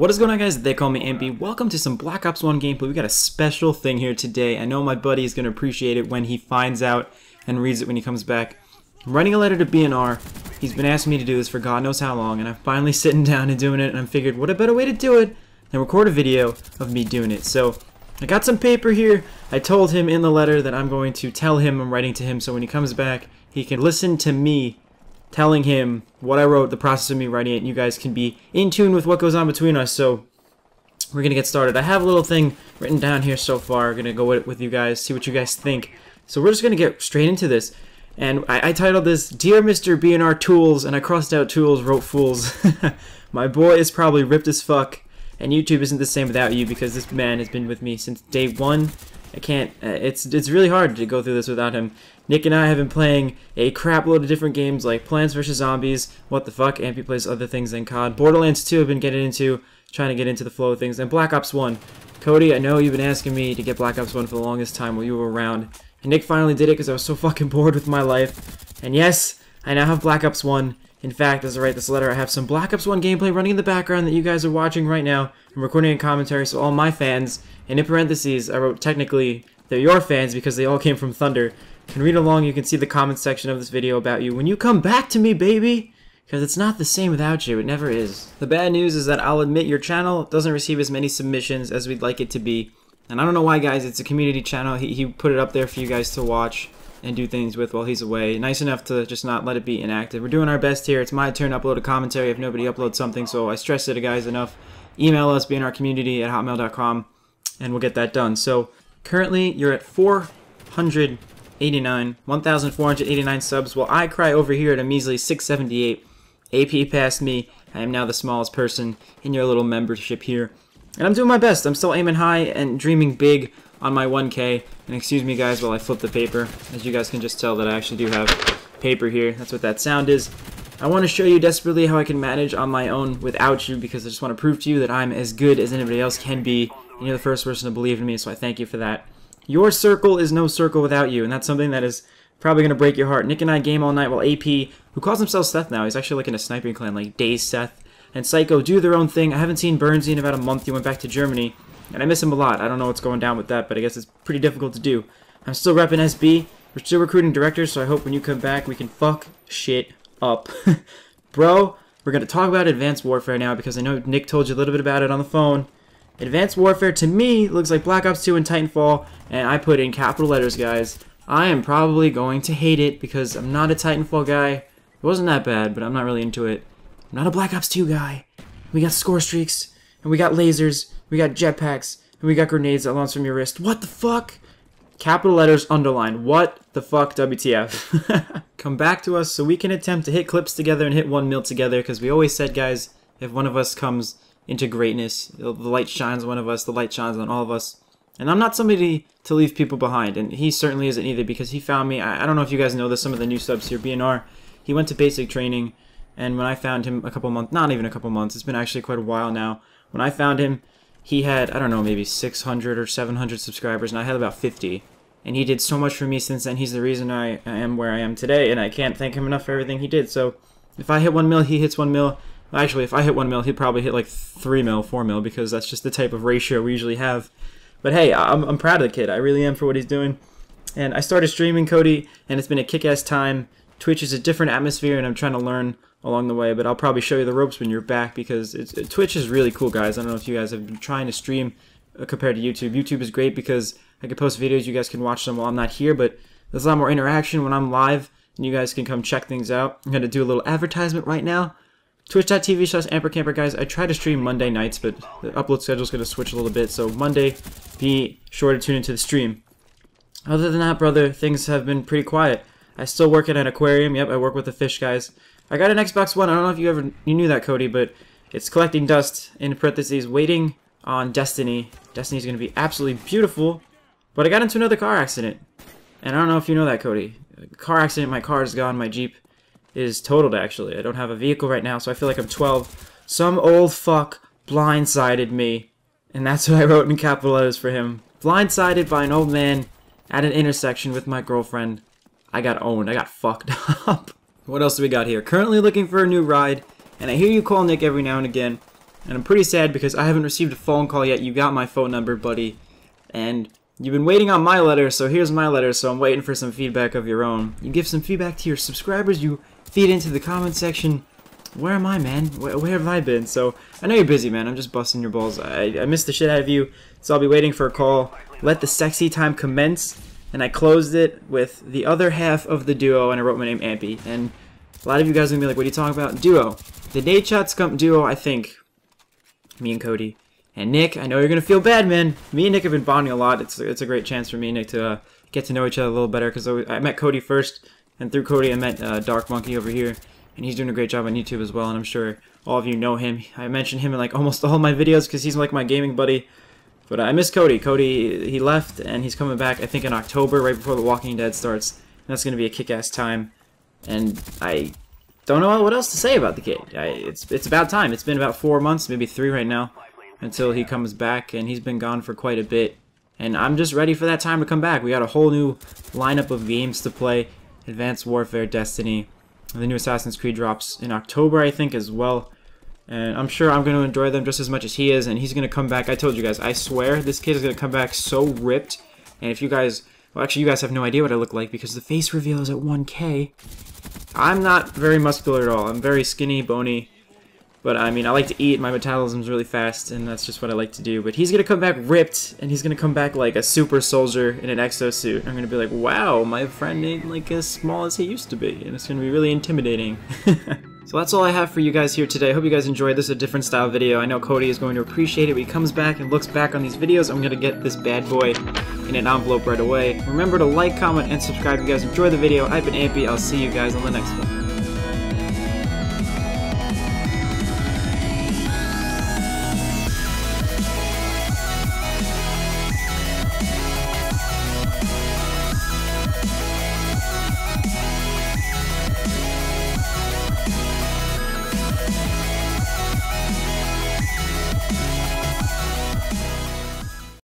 What is going on guys? They call me Ampy. Welcome to some Black Ops 1 gameplay. We got a special thing here today. I know my buddy is going to appreciate it when he finds out and reads it when he comes back. I'm writing a letter to BNR. He's been asking me to do this for God knows how long, and I'm finally sitting down and doing it, and I figured what a better way to do it than record a video of me doing it. So I got some paper here. I told him in the letter that I'm going to tell him I'm writing to him, so when he comes back, he can listen to me telling him what I wrote, the process of me writing it, and you guys can be in tune with what goes on between us. So we're gonna get started. I have a little thing written down here so far. I'm gonna go with, with you guys, see what you guys think. So we're just gonna get straight into this. And I, I titled this Dear Mr. BNR Tools, and I crossed out tools, wrote fools. My boy is probably ripped as fuck, and YouTube isn't the same without you because this man has been with me since day one. I can't. Uh, it's it's really hard to go through this without him. Nick and I have been playing a crap load of different games like Plants vs Zombies. What the fuck? Ampy plays other things than COD. Borderlands 2 have been getting into, trying to get into the flow of things. And Black Ops 1. Cody, I know you've been asking me to get Black Ops 1 for the longest time while you were around. And Nick finally did it because I was so fucking bored with my life. And yes, I now have Black Ops 1. In fact, as I write this letter, I have some Black Ops 1 gameplay running in the background that you guys are watching right now. I'm recording a commentary, so all my fans, and in parentheses, I wrote technically they're your fans because they all came from Thunder. Can read along, you can see the comment section of this video about you. When you come back to me, baby! Because it's not the same without you, it never is. The bad news is that I'll admit your channel doesn't receive as many submissions as we'd like it to be. And I don't know why, guys, it's a community channel. He, he put it up there for you guys to watch and do things with while he's away. Nice enough to just not let it be inactive. We're doing our best here. It's my turn to upload a commentary if nobody uploads something, so I stress it to guys enough. Email us, BNR community at hotmail.com, and we'll get that done. So, currently, you're at 489, 1,489 subs, while I cry over here at a measly 678. AP passed me. I am now the smallest person in your little membership here. And I'm doing my best. I'm still aiming high and dreaming big on my 1K. And excuse me guys while I flip the paper. As you guys can just tell that I actually do have paper here. That's what that sound is. I want to show you desperately how I can manage on my own without you because I just want to prove to you that I'm as good as anybody else can be. And you're the first person to believe in me, so I thank you for that. Your circle is no circle without you, and that's something that is probably going to break your heart. Nick and I game all night while AP, who calls himself Seth now, he's actually like in a sniping clan, like Days Seth, and Psycho do their own thing. I haven't seen Burnsy in about a month. He went back to Germany, and I miss him a lot. I don't know what's going down with that, but I guess it's pretty difficult to do. I'm still repping SB. We're still recruiting directors, so I hope when you come back we can fuck shit up. Bro, we're going to talk about Advanced Warfare now because I know Nick told you a little bit about it on the phone. Advanced Warfare to me looks like Black Ops 2 and Titanfall, and I put in capital letters, guys. I am probably going to hate it because I'm not a Titanfall guy. It wasn't that bad, but I'm not really into it. I'm not a Black Ops 2 guy. We got score streaks, and we got lasers, we got jetpacks, and we got grenades that launch from your wrist. What the fuck? Capital letters underline. What the fuck, WTF? Come back to us so we can attempt to hit clips together and hit one mil together, because we always said, guys, if one of us comes into greatness, the light shines on one of us, the light shines on all of us. And I'm not somebody to leave people behind, and he certainly isn't either, because he found me. I, I don't know if you guys know this, some of the new subs here, BNR. He went to basic training, and when I found him a couple months, not even a couple months, it's been actually quite a while now. When I found him, he had, I don't know, maybe 600 or 700 subscribers, and I had about 50. And he did so much for me since then. He's the reason I, I am where I am today, and I can't thank him enough for everything he did. So if I hit 1 mil, he hits 1 mil. Actually, if I hit 1 mil, he'd probably hit like 3 mil, 4 mil, because that's just the type of ratio we usually have. But hey, I'm, I'm proud of the kid. I really am for what he's doing. And I started streaming Cody, and it's been a kick-ass time. Twitch is a different atmosphere, and I'm trying to learn along the way, but I'll probably show you the ropes when you're back because it, Twitch is really cool, guys. I don't know if you guys have been trying to stream uh, compared to YouTube. YouTube is great because I can post videos, you guys can watch them while I'm not here, but there's a lot more interaction when I'm live, and you guys can come check things out. I'm going to do a little advertisement right now. Twitch.tv slash AmperCamper, guys. I try to stream Monday nights, but the upload schedule is going to switch a little bit, so Monday, be sure to tune into the stream. Other than that, brother, things have been pretty quiet. I still work at an aquarium. Yep, I work with the fish guys. I got an Xbox One. I don't know if you ever you knew that, Cody, but it's collecting dust in parentheses, waiting on Destiny. Destiny's going to be absolutely beautiful, but I got into another car accident. And I don't know if you know that, Cody. Car accident, my car is gone, my Jeep is totaled, actually. I don't have a vehicle right now, so I feel like I'm 12. Some old fuck blindsided me, and that's what I wrote in capital letters for him. Blindsided by an old man at an intersection with my girlfriend. I got owned. I got fucked up. What else do we got here? Currently looking for a new ride, and I hear you call Nick every now and again. And I'm pretty sad because I haven't received a phone call yet. You got my phone number, buddy. And you've been waiting on my letter, so here's my letter, so I'm waiting for some feedback of your own. You give some feedback to your subscribers, you feed into the comment section. Where am I, man? Where, where have I been? So, I know you're busy, man. I'm just busting your balls. I, I missed the shit out of you, so I'll be waiting for a call. Let the sexy time commence. And I closed it with the other half of the duo, and I wrote my name Ampy. And a lot of you guys are going to be like, what are you talking about? Duo. The Nadeshot Scump duo, I think, me and Cody. And Nick, I know you're going to feel bad, man. Me and Nick have been bonding a lot. It's, it's a great chance for me and Nick to uh, get to know each other a little better because I met Cody first, and through Cody I met uh, Dark Monkey over here. And he's doing a great job on YouTube as well, and I'm sure all of you know him. I mention him in like almost all my videos because he's like my gaming buddy. But I miss Cody. Cody, he left, and he's coming back, I think, in October, right before The Walking Dead starts. And that's going to be a kick-ass time. And I don't know what else to say about the kid. I, it's it's about time. It's been about four months, maybe three right now, until he comes back, and he's been gone for quite a bit. And I'm just ready for that time to come back. We got a whole new lineup of games to play. Advanced Warfare, Destiny. The new Assassin's Creed drops in October, I think, as well. And I'm sure I'm going to enjoy them just as much as he is, and he's going to come back. I told you guys, I swear, this kid is going to come back so ripped. And if you guys, well, actually, you guys have no idea what I look like because the face reveal is at 1K. I'm not very muscular at all. I'm very skinny, bony. But I mean, I like to eat. My metabolism's really fast, and that's just what I like to do. But he's gonna come back ripped, and he's gonna come back like a super soldier in an exosuit. I'm gonna be like, wow, my friend ain't like as small as he used to be, and it's gonna be really intimidating. so that's all I have for you guys here today. I hope you guys enjoyed this. A different style video. I know Cody is going to appreciate it. When he comes back and looks back on these videos, I'm gonna get this bad boy in an envelope right away. Remember to like, comment, and subscribe if you guys enjoy the video. I've been Ampy. I'll see you guys on the next one.